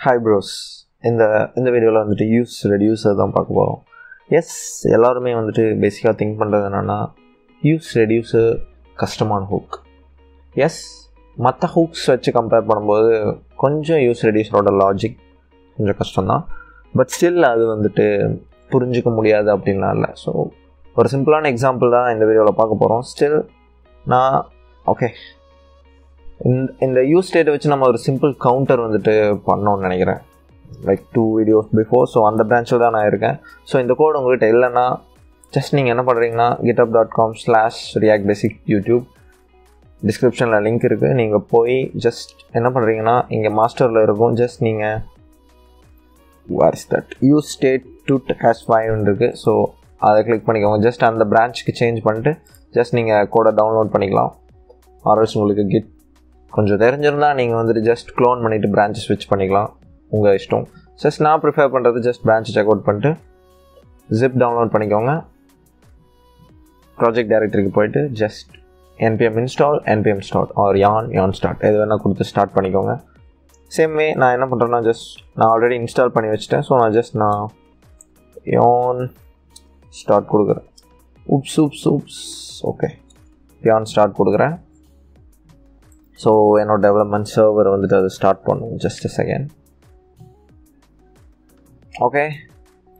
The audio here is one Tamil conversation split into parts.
ஹாய் ப்ரோஸ் இந்த இந்த வீடியோவில் வந்துட்டு யூஸ் ரெடியூஸர் தான் பார்க்க போகிறோம் எஸ் எல்லாருமே வந்துட்டு பேசிக்காக திங்க் பண்ணுறது என்னென்னா யூஸ் ரெடியூஸர் கஷ்டமான ஹூக் எஸ் மற்ற ஹூக்ஸ் வச்சு கம்பேர் பண்ணும்போது கொஞ்சம் யூஸ் ரெடியூஸரோட லாஜிக் கொஞ்சம் கஷ்டம்தான். பட் ஸ்டில் அது வந்துட்டு புரிஞ்சிக்க முடியாது அப்படின்லாம் இல்லை. ஸோ ஒரு சிம்பிளான எக்ஸாம்பிள் தான் இந்த வீடியோவில் பார்க்க போகிறோம் ஸ்டில் நான் ஓகே இந்த இந்த யூஸ் ஸ்டேட்டை வச்சு நம்ம ஒரு சிம்பிள் கவுண்டர் வந்துட்டு பண்ணோம்னு நினைக்கிறேன். Like two videos before so அந்த பிரான்ச்சில் தான் நான் இருக்கேன். ஸோ இந்த கோட் உங்கள்கிட்ட இல்லைன்னா ஜஸ்ட் நீங்கள் என்ன பண்ணுறீங்கன்னா GitHub dot com slash react basic YouTube டிஸ்கிரிப்ஷனில் லிங்க் இருக்குது நீங்கள் போய் ஜஸ்ட் என்ன பண்ணுறீங்கன்னா இங்கே மாஸ்டரில் இருக்கும். ஜஸ்ட் நீங்கள் war that you state to hash ஃபைவ்னு இருக்குது ஸோ அதை கிளிக் பண்ணிக்கோங்க. ஜஸ்ட் அந்த பிரான்ச்சுக்கு சேஞ்ச் பண்ணிட்டு ஜஸ்ட் நீங்கள் கோடை டவுன்லோட் பண்ணிக்கலாம். ஆர்எஸ் உங்களுக்கு கிட் கொஞ்சம் தெரிஞ்சிருந்தால் நீங்கள் வந்துட்டு ஜஸ்ட் க்ளோன் பண்ணிவிட்டு பிரான்ச்சை ஸ்விட்ச் பண்ணிக்கலாம். உங்கள் இஷ்டம். ஜஸ்ட் நான் ப்ரிஃபர் பண்ணுறது ஜஸ்ட் பிரான்ச்சை செக் அவுட் பண்ணிட்டு ஜிப் டவுன்லோட் பண்ணிக்கோங்க. ப்ராஜெக்ட் டைரக்டரிக்கு போயிட்டு just npm install npm start or yarn yarn start எது வேணால் கொடுத்து ஸ்டார்ட் பண்ணிக்கோங்க. சேம் வே நான் என்ன பண்ணுறேன்னா ஜஸ்ட் நான் ஆல்ரெடி இன்ஸ்டால் பண்ணி வச்சுட்டேன். ஸோ நான் ஜஸ்ட் நான் யான் ஸ்டார்ட் கொடுக்குறேன். Oops oops oops okay yarn start கொடுக்குறேன். ஸோ என்னோட டெவலப்மெண்ட் சர்வர் வந்துட்டு அதை ஸ்டார்ட் பண்ணும் ஜஸ்ட் செகண்ட் ஓகே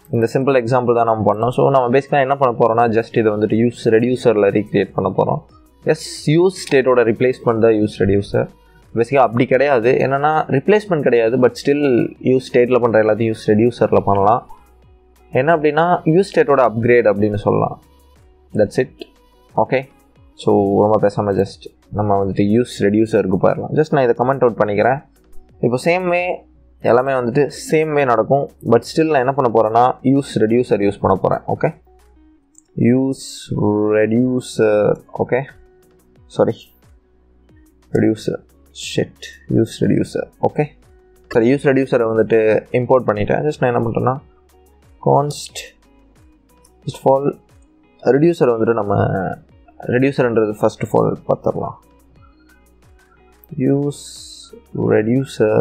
இந்த சிம்பிள் எக்ஸாம்பிள் தான் நம்ம பண்ணோம். ஸோ நம்ம பேசிக்காக என்ன பண்ண போகிறோம்னா ஜஸ்ட் இதை வந்துட்டு யூஸ் ரெடியூசரில் ரீக்ரியேட் பண்ண போகிறோம் எஸ் யூஸ் ஸ்டேட்டோட ரிப்ளேஸ்மெண்ட் தான் யூஸ் ரெடியூசர் பேசிக்காக அப்படி கிடையாது. என்னென்னா ரிப்ளேஸ்மெண்ட் கிடையாது பட் ஸ்டில் யூஸ் ஸ்டேட்டில் பண்ணுற எல்லாத்தையும் யூஸ் ரெடியூசரில் பண்ணலாம். என்ன அப்படின்னா யூஸ் ஸ்டேட்டோட அப்கிரேட் அப்படின்னு சொல்லலாம். தட்ஸ் இட் ஓகே ஸோ ரொம்ப பேசாமல் ஜஸ்ட் நம்ம வந்துட்டு யூஸ் ரெடியூஸருக்கு போயிடலாம் ஜஸ்ட் நான் இதை கமெண்ட் அவுட் பண்ணிக்கிறேன். இப்போ சேம் வே எல்லாமே வந்துட்டு சேம் வே நடக்கும். பட் ஸ்டில் நான் என்ன பண்ண போகிறேன்னா யூஸ் ரெடியூசர் யூஸ் பண்ண போகிறேன் okay use reducer okay sorry reducer shed use reducer okay சரி யூஸ் ரெடியூசரை வந்துட்டு இம்போர்ட் பண்ணிட்டேன். ஜஸ்ட் நான் என்ன பண்ணுறேன்னா const first of all reducer வந்துட்டு நம்ம ரெடியூசர்ன்றது ஃபஸ்ட் ஆஃப் ஆல் பார்த்துடலாம். Use reducer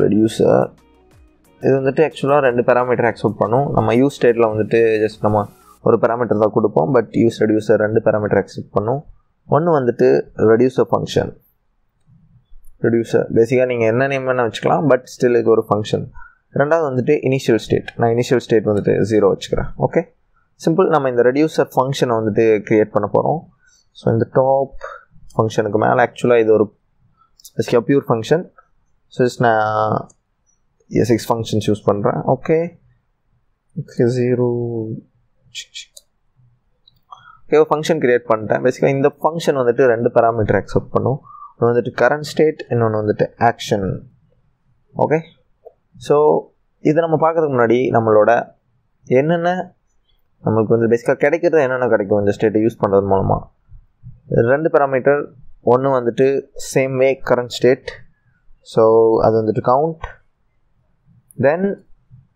reducer. இது வந்துட்டு ஆக்சுவலாக ரெண்டு பேராமீட்டர் ஆக்செப்ட் பண்ணும். நம்ம யூஸ் ஸ்டேட்டில் வந்துட்டு ஜஸ்ட் நம்ம ஒரு பேராமீட்டர் தான் கொடுப்போம் பட் யூஸ் ரெடியூசர் ரெண்டு பேராமீட்டர் ஆக்செப்ட் பண்ணும். ஒன்று வந்துட்டு ரெடியூசர் ஃபங்க்ஷன் ரெடியூசர் பேசிக்காக நீங்கள் என்ன நேம் வேணால் வச்சுக்கலாம் பட் ஸ்டில் இது ஒரு ஃபங்க்ஷன் ரெண்டாவது வந்துட்டு இனிஷியல் ஸ்டேட் நான் இனிஷியல் ஸ்டேட் வந்துட்டு ஜீரோ வச்சுக்கிறேன். ஓகே சிம்பிள் நம்ம இந்த ரெடியூசர் ஃபங்க்ஷனை வந்துட்டு க்ரியேட் பண்ண போகிறோம் ஸோ இந்த டாப் ஃபங்க்ஷனுக்கு மேலே. ஆக்சுவலாக இது ஒரு it's pure function so just நான் சிக்ஸ் ஃபங்க்ஷன்ஸ் யூஸ் பண்ணுறேன் ஓகே ஓகே ஜீரோ ஓகே ஒரு ஃபங்க்ஷன் க்ரியேட் பண்ணிட்டேன். பேசிக்காக இந்த ஃபங்க்ஷன் வந்துட்டு ரெண்டு பேராமீட்டர் அக்செப்ட் பண்ணும். ஒன்று வந்துட்டு கரண்ட் ஸ்டேட் இன்னொன்று வந்துட்டு ஆக்ஷன் ஓகே ஸோ இதை நம்ம பார்க்கறதுக்கு முன்னாடி நம்மளோட என்னென்ன நம்மளுக்கு வந்து பேசிக்காக கிடைக்கிறது என்னென்ன கிடைக்கும் இந்த ஸ்டேட்டை யூஸ் பண்ணுறது மூலமாக ரெண்டு பேராமீட்டர் ஒன்று வந்துட்டு same way current state so அது வந்துட்டு கவுண்ட் தென்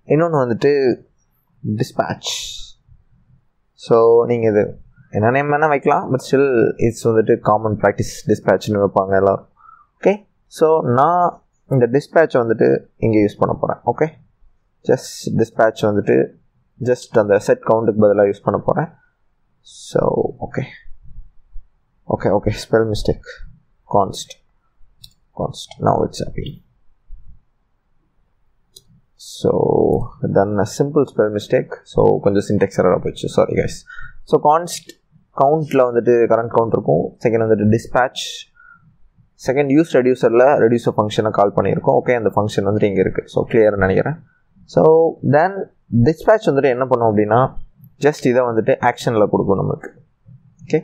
இன்னொன்று வந்துட்டு டிஸ்பேட்ச் ஸோ நீங்கள் இது என்ன நேம் வேணால் வைக்கலாம் பட் ஸ்டில் இட்ஸ் வந்துட்டு காமன் ப்ராக்டிஸ் டிஸ்பேட்ச்னு வைப்பாங்க எல்லோரும். ஓகே ஸோ நான் இந்த டிஸ்பேட்ச் வந்துட்டு இங்கே யூஸ் பண்ண போகிறேன் ஓகே ஜஸ்ட் டிஸ்பேட்ச் வந்துட்டு ஜஸ்ட் அந்த செட் கவுண்ட்டுக்கு பதிலாக யூஸ் பண்ண போகிறேன் so okay okay okay spell mistake const const now it's happy so done a simple spell mistake so கொஞ்சம் சின்டெக்ஸ் எரராக போயிடுச்சு. சாரி கைஸ் ஸோ கான்ஸ்ட் கவுண்ட்டில் வந்துட்டு கரண்ட் கவுண்ட் இருக்கும். செகண்ட் வந்துட்டு டிஸ்பேட்ச் செகண்ட் யூஸ் ரெடியூசரில் ரெடியூசர் ஃபங்க்ஷனை கால் பண்ணியிருக்கோம். ஓகே அந்த ஃபங்க்ஷன் வந்துட்டு இங்கே இருக்குது ஸோ கிளியர்னு நினைக்கிறேன். ஸோ தென் டிஸ்பேட்ச் வந்துட்டு என்ன பண்ணும் அப்படின்னா ஜஸ்ட் இதை வந்துட்டு ஆக்ஷனில் கொடுக்கும் நம்மளுக்கு. ஓகே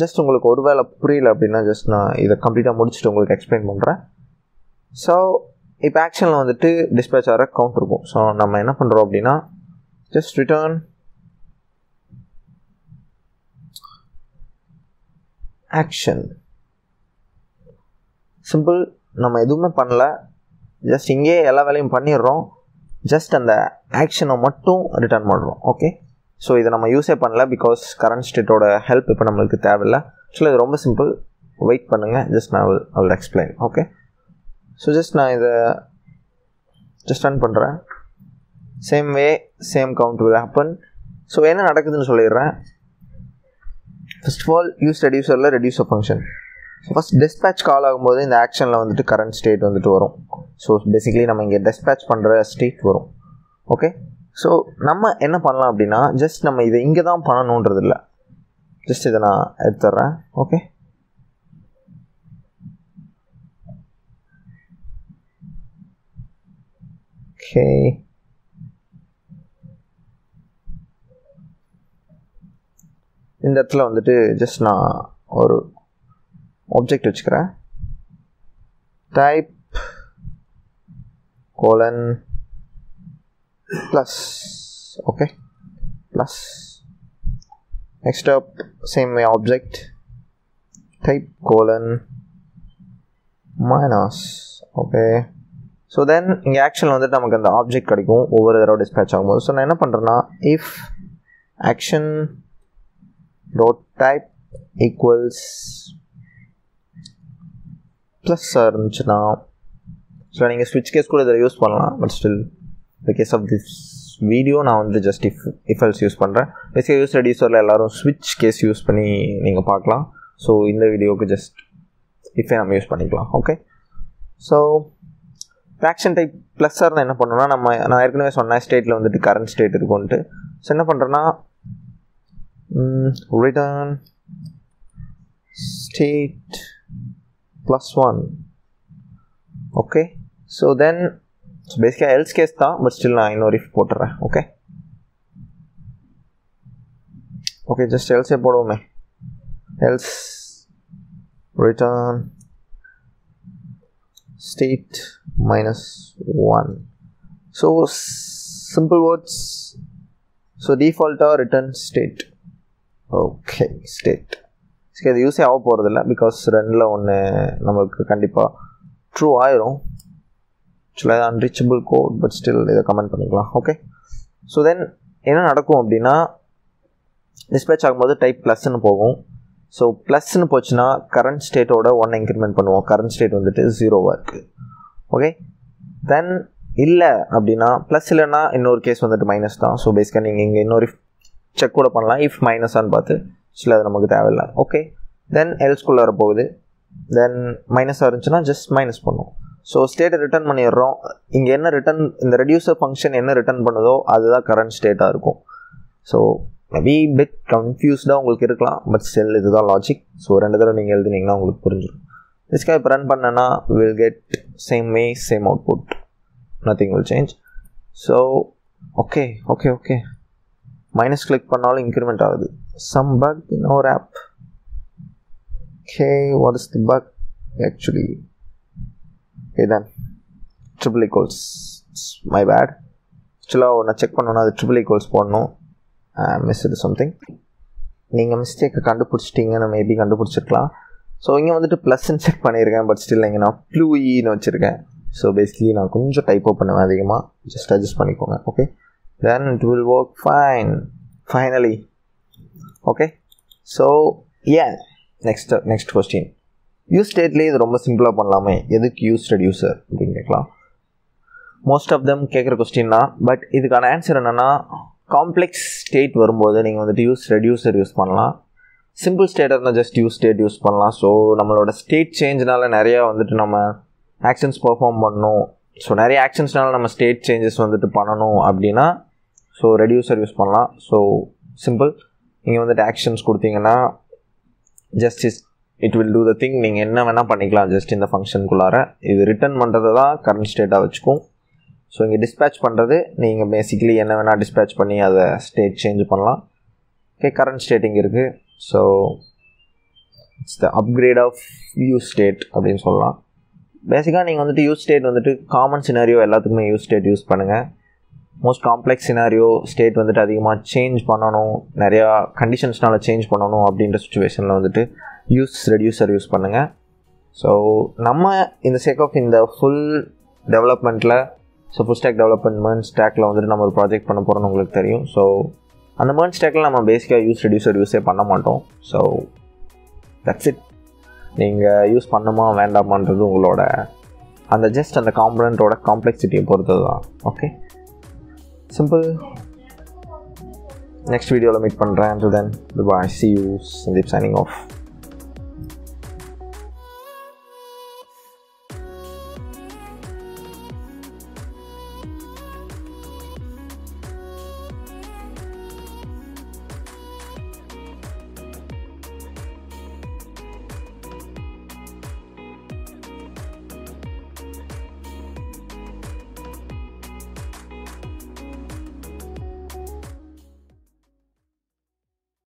ஜஸ்ட் உங்களுக்கு ஒரு வேளை புரியல அப்படின்னா ஜஸ்ட் நான் இதை கம்ப்ளீட்டாக முடிச்சுட்டு உங்களுக்கு எக்ஸ்பிளைன் பண்ணுறேன் ஸோ இப்போ ஆக்ஷனில் வந்துட்டு டிஸ்பேச் ஆகிற கவுண்ட் இருக்கும். ஸோ நம்ம என்ன பண்ணுறோம் அப்படின்னா ஜஸ்ட் ரிட்டர்ன் ஆக்ஷன் சிம்பிள் நம்ம எதுவுமே பண்ணல. ஜஸ்ட் இங்கேயே எல்லா வேலையும் பண்ணிடுறோம். ஜஸ்ட் அந்த ஆக்ஷனை மட்டும் ரிட்டர்ன் பண்ணுறோம் ஓகே ஸோ இதை நம்ம யூஸே பண்ணல பிகாஸ் கரண்ட் ஸ்டேட்டோட ஹெல்ப் இப்போ நம்மளுக்கு தேவையில்லை. ஆக்சுவலாக இது ரொம்ப சிம்பிள் வெயிட் பண்ணுங்கள் ஜஸ்ட் நான் I will explain okay so just நான் இதை ஜஸ்ட் ரன் பண்ணுறேன் same way same count will happen so என்ன நடக்குதுன்னு சொல்லிடுறேன். First of all use ரெடியூசரில் reducer function so first dispatch call ஆகும்போது இந்த ஆக்ஷனில் வந்துட்டு கரண்ட் ஸ்டேட் வந்துட்டு வரும். ஸோ பேசிக்கலி நம்ம இங்கே டெஸ்பேட்ச் பண்ணுற ஸ்டேட் வரும். ஓகே ஸோ நம்ம என்ன பண்ணலாம் அப்படின்னா ஜஸ்ட் நம்ம இதை இங்கே தான் பண்ணணுன்றது இல்லை ஜஸ்ட் இதை நான் எடுத்துட்றேன் ஓகே ஓகே இந்த இடத்துல வந்துட்டு ஜஸ்ட் நான் ஒரு ஆப்ஜெக்ட் வச்சுக்கிறேன். Type colon plus okay plus next up same way object type colon minus. Okay so then இங்கே ஆக்ஷன் வந்துட்டு நமக்கு அந்த ஆப்ஜெக்ட் கிடைக்கும். ஒவ்வொரு தடவை டிஸ்பேட்ச் ஆகும்போது. ஸோ நான் என்ன பண்ணுறேன்னா if action dot type equals ப்ளஸ்ஸாக இருந்துச்சுன்னா ஸோ நீங்கள் ஸ்விட்ச் கேஸ் கூட இதில் யூஸ் பண்ணலாம் but still the case of this video நான் வந்து ஜஸ்ட் இஃப் இஃபல்ஸ் யூஸ் பண்ணுறேன் பேசிக்காக யூஸ் ரெடியூசரில் எல்லோரும் ஸ்விட்ச் கேஸ் யூஸ் பண்ணி நீங்கள் பார்க்கலாம். ஸோ இந்த வீடியோவுக்கு ஜஸ்ட் இஃபே நம்ம யூஸ் பண்ணிக்கலாம். ஓகே ஸோ ஆக்ஷன் டைப் ப்ளஸ்ஸாக இருந்தால் என்ன பண்ணணும்னா நம்ம நான் ஏற்கனவே சொன்னேன் ஸ்டேட்டில் வந்துட்டு கரண்ட் ஸ்டேட் இருக்கும்ன்ட்டு. ஸோ என்ன பண்ணுறேன்னா return state plus one okay so then then so basically else case தான் but still நான் இன்னொரு if போட்டுறேன் okay okay just else போடுவோமே else return state minus 1 so simple words so default or return state okay state சரி அது யூஸே ஆக போகிறதில்ல பிகாஸ் ரெண்டில் ஒன்று நமக்கு கண்டிப்பாக ட்ரூ ஆயிரும் ஆக்சுவலாக அன்ரீச்சபிள் கோட் பட் ஸ்டில் இதை கமெண்ட் பண்ணிக்கலாம் ஓகே ஸோ தென் என்ன நடக்கும் அப்படின்னா டிஸ்பேச் ஆகும்போது டைப் ப்ளஸ்ன்னு போகும். ஸோ ப்ளஸ்ன்னு போச்சுன்னா கரண்ட் ஸ்டேட்டோட ஒன் இன்க்ரிமெண்ட் பண்ணுவோம். கரண்ட் ஸ்டேட் வந்துட்டு ஜீரோவாக இருக்குது ஓகே தென் இல்லை அப்படின்னா ப்ளஸ் இல்லைன்னா இன்னொரு கேஸ் வந்துட்டு மைனஸ் தான். ஸோ பேசிக்காக நீங்கள் இங்கே இன்னொரு செக் கூட பண்ணலாம். இஃப் மைனஸான்னு பார்த்து சில அது நமக்கு தேவையில்லை. ஓகே தென் எல்ஸ்குள்ளே வர போகுது தென் மைனஸாக இருந்துச்சுன்னா ஜஸ்ட் மைனஸ் பண்ணுவோம். ஸோ ஸ்டேட்டை ரிட்டர்ன் பண்ணிடுறோம். இங்கே என்ன ரிட்டர்ன் இந்த ரெடியூசர் ஃபங்க்ஷன் என்ன ரிட்டர்ன் பண்ணுதோ அதுதான் கரண்ட் ஸ்டேட்டாக இருக்கும். ஸோ மேபி பிட் கன்ஃபியூஸ்டாக உங்களுக்கு இருக்கலாம் பட் ஸ்டில் இதுதான் லாஜிக் ஸோ ரெண்டு தடவை நீங்கள் எழுதுனீங்கன்னா உங்களுக்கு புரிஞ்சிடும். இதுக்காக இப்போ ரன் பண்ணனா will get same way same output nothing will change so okay okay okay minus click பண்ணாலும் இன்க்ரிமெண்ட் ஆகுது. Some bug in our app okay what is the bug actually இதான் ட்ரிபிள் ஈக்குவல்ஸ் மை பேட் ஆக்சுவலாக ஒன்று செக் பண்ணணும் அது ட்ரிபிள் ஈக்குவல்ஸ் போடணும். மிஸ் இது சம்திங் நீங்கள் மிஸ்டேக்கை கண்டுபிடிச்சிட்டிங்கன்னு மேபி கண்டுபிடிச்சிருக்கலாம். ஸோ இங்கே வந்துட்டு ப்ளஸ்ன்னு செக் பண்ணியிருக்கேன் பட் ஸ்டில் இங்கே நான் ப்ளூஇன்னு e வச்சுருக்கேன். ஸோ பேசிக்கலி நான் கொஞ்சம் டைப் பண்ணுவேன் அதிகமாக ஜஸ்ட் அட்ஜஸ்ட் பண்ணிக்கோங்க okay then it will work fine finally okay so ஏன் நெக்ஸ்ட் நெக்ஸ்ட் கொஸ்டின் யூஸ் ஸ்டேட்லேயே இது ரொம்ப சிம்பிளாக பண்ணலாமே. எதுக்கு யூஸ் ரெடியூசர் அப்படின்னு கேட்கலாம். மோஸ்ட் ஆஃப் தம் கேட்குற கொஸ்டின் தான். பட் இதுக்கான ஆன்சர் என்னென்னா காம்ப்ளெக்ஸ் ஸ்டேட் வரும்போது நீங்கள் வந்துட்டு யூஸ் ரெடியூசர் யூஸ் பண்ணலாம். சிம்பிள் ஸ்டேட்டாக இருந்தால் ஜஸ்ட் யூஸ் ஸ்டேட் யூஸ் பண்ணலாம். ஸோ நம்மளோட ஸ்டேட் சேஞ்ச்னால நிறையா வந்துட்டு நம்ம ஆக்ஷன்ஸ் பர்ஃபார்ம் பண்ணணும். ஸோ நிறைய ஆக்ஷன்ஸ்னால நம்ம ஸ்டேட் சேஞ்சஸ் வந்துட்டு பண்ணணும் அப்படின்னா ஸோ ரெடியூசர் யூஸ் பண்ணலாம். ஸோ சிம்பிள் நீங்கள் வந்துட்டு ஆக்ஷன்ஸ் கொடுத்தீங்கன்னா just it will do the thing நீங்கள் என்ன வேணால் பண்ணிக்கலாம் ஜஸ்ட் இந்த ஃபங்க்ஷனுக்குள்ளார இது ரிட்டர்ன் பண்ணுறது தான் கரண்ட் ஸ்டேட்டாக வச்சுக்கும். ஸோ இங்கே டிஸ்பேச் பண்ணுறது நீங்கள் பேசிக்கலி என்ன வேணால் டிஸ்பேச் பண்ணி அதை ஸ்டேட் சேஞ்ச் பண்ணலாம். ஓகே கரண்ட் ஸ்டேட் இங்கே இருக்குது so it's the upgrade of use state அப்படின்னு சொல்லலாம். பேசிக்காக நீங்கள் வந்துட்டு யூஸ் ஸ்டேட் வந்துட்டு காமன் சினாரியோ எல்லாத்துக்குமே யூஸ் ஸ்டேட் யூஸ் பண்ணுங்கள் மோஸ்ட் காம்ப்ளெக்ஸ் சினாரியோ ஸ்டேட் வந்துட்டு அதிகமாக சேஞ்ச் பண்ணணும். நிறையா கண்டிஷன்ஸ்னால் சேஞ்ச் பண்ணணும் அப்படின்ற சுச்சுவேஷனில் வந்துட்டு யூஸ் ரெடியூசர் யூஸ் பண்ணுங்கள் ஸோ நம்ம இந்த சேக் ஆஃப் இந்த full டெவலப்மெண்ட்டில் so full stack development MERN ஸ்டாக்கில் வந்துட்டு நம்ம ஒரு ப்ராஜெக்ட் பண்ண போகிறோம்னு உங்களுக்கு தெரியும். ஸோ அந்த மேர்ன் ஸ்டாக்கில் நம்ம பேசிக்காக யூஸ் ரெடியூசர் யூஸே பண்ண மாட்டோம். ஸோ தட்ஸ் இட் நீங்கள் யூஸ் பண்ணுமா வேண்டாமான்றது உங்களோட அந்த ஜஸ்ட் அந்த காம்பனண்ட்டோட காம்ப்ளெக்சிட்டியை பொறுத்தது தான் ஓகே சிம்பிள் நெக்ஸ்ட் வீடியோவில் மீட் பண்ணுறேன் to then bye see you Sandeep signing off